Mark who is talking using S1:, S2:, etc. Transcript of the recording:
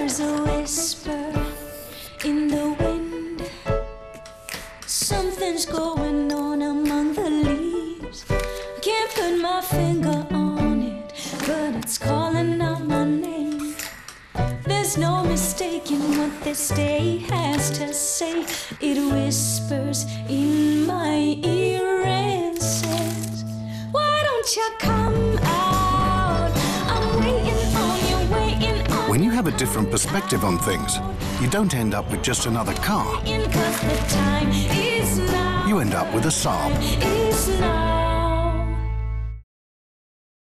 S1: There's a whisper in the wind. Something's going on among the leaves. I can't put my finger on it, but it's calling out my name. There's no mistaking what this day has to say. It whispers in my ear and says, Why don't you come
S2: When you have a different perspective on things, you don't end up with just another car.
S1: you. 'Cause the time is now.
S2: You end up with a Saab.